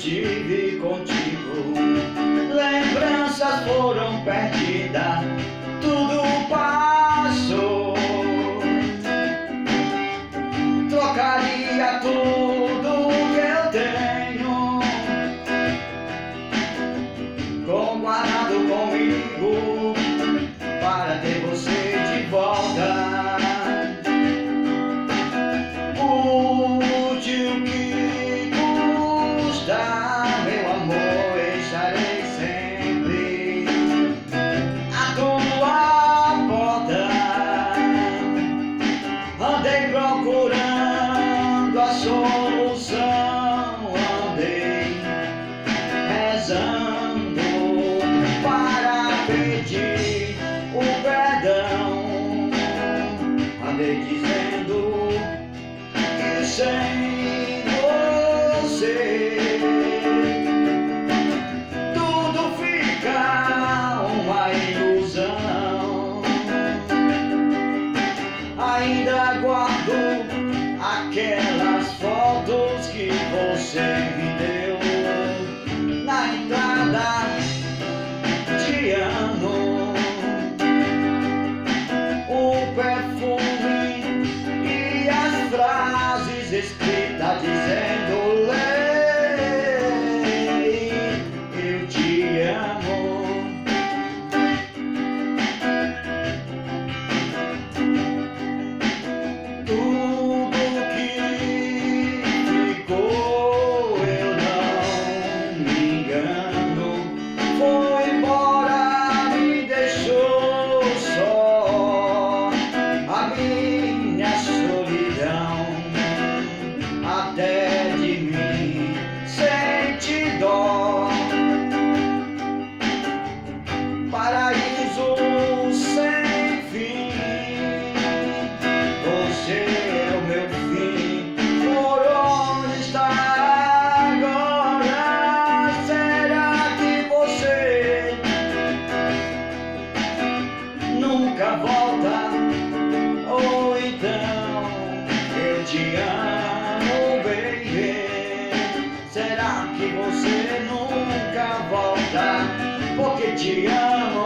tive contigo. Lembranças foram perdidas, tudo passou. Trocaria tudo. dizendo que sem você tudo fica uma ilusão. Ainda guardo aquelas fotos que você escrita dizendo Então eu te amo, baby. Será que você nunca volta? Porque te amo.